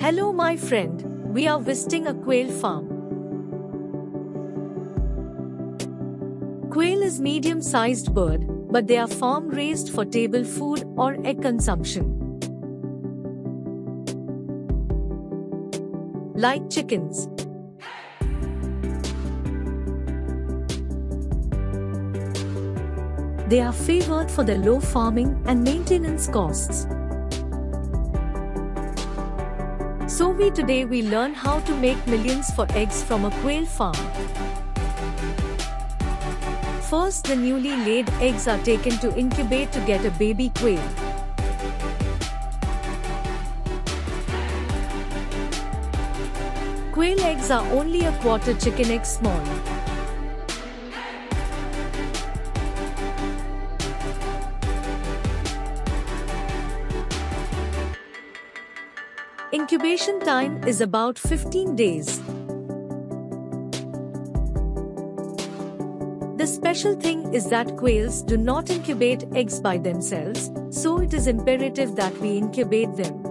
Hello, my friend. We are visiting a quail farm. Quail is medium-sized bird, but they are farm raised for table food or egg consumption. Like chickens. They are favored for their low farming and maintenance costs. Today we learn how to make millions for eggs from a quail farm. First the newly laid eggs are taken to incubate to get a baby quail. Quail eggs are only a quarter chicken egg small. Incubation time is about 15 days. The special thing is that quails do not incubate eggs by themselves, so it is imperative that we incubate them.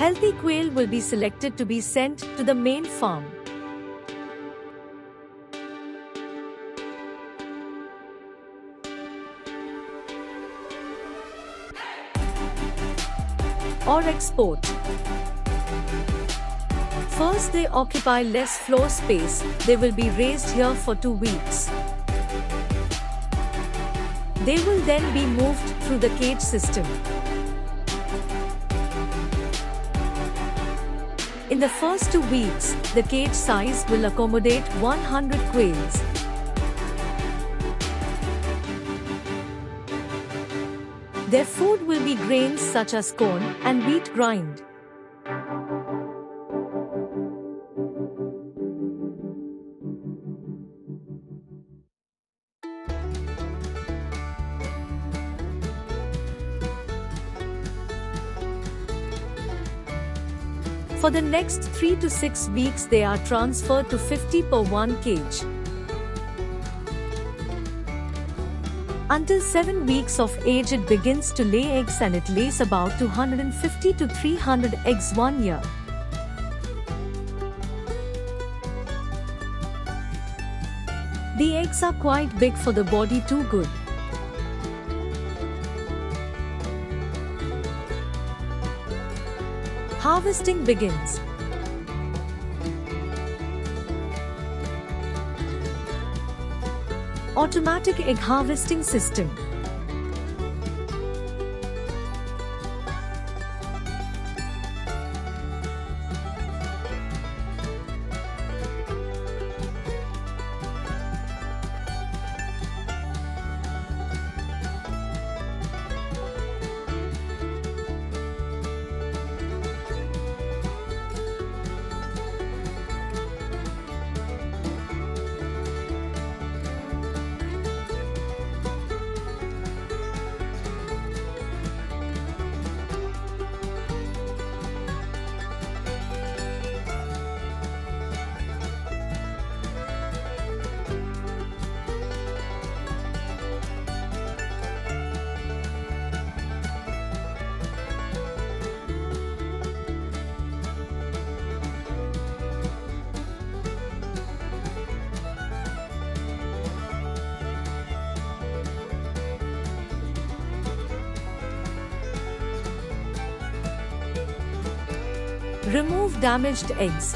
Healthy quail will be selected to be sent to the main farm. Or export. First they occupy less floor space, they will be raised here for two weeks. They will then be moved through the cage system. In the first two weeks, the cage size will accommodate 100 quails. Their food will be grains such as corn and wheat grind. For the next 3 to 6 weeks they are transferred to 50 per 1 cage. Until 7 weeks of age it begins to lay eggs and it lays about 250 to 300 eggs one year. The eggs are quite big for the body too good. Harvesting begins. Automatic egg harvesting system. Remove damaged eggs.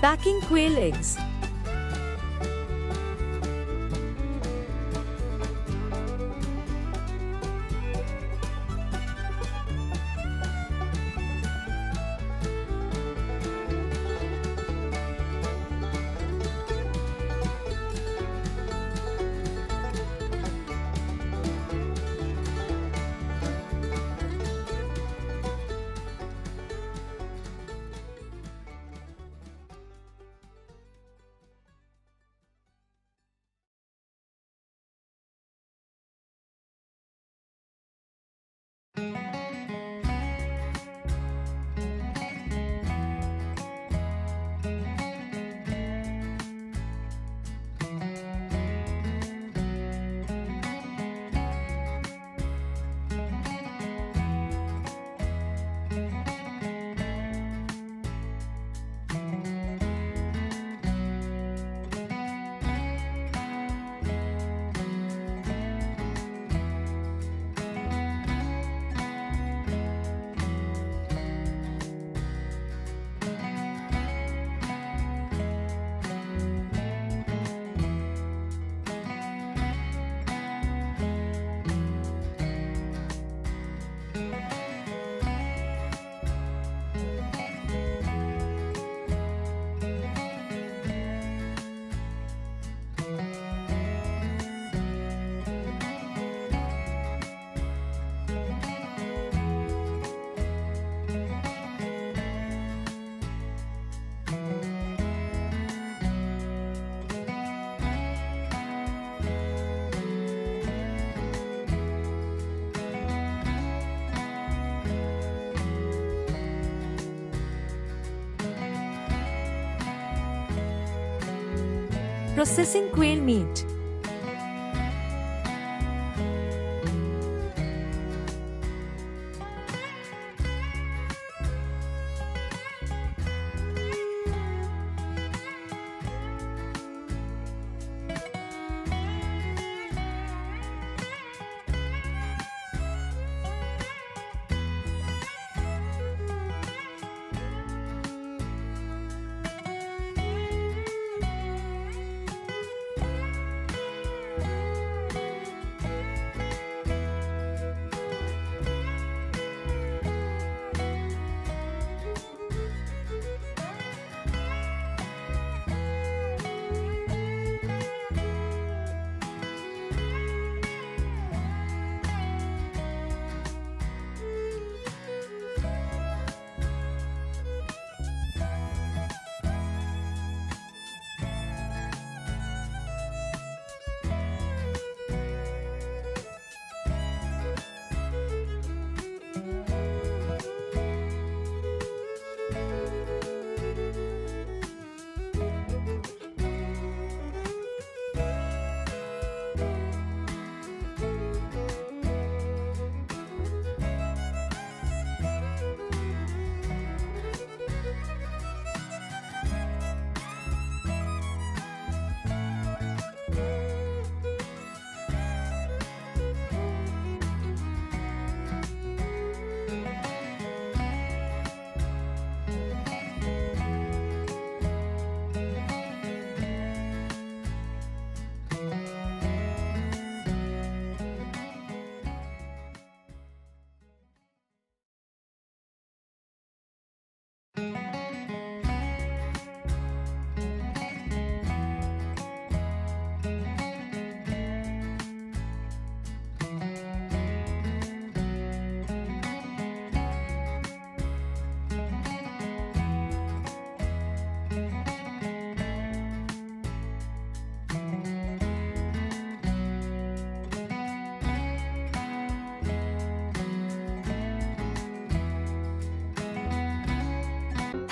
Packing quail eggs. Processing quail meat.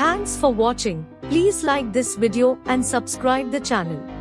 Thanks for watching. Please like this video and subscribe the channel.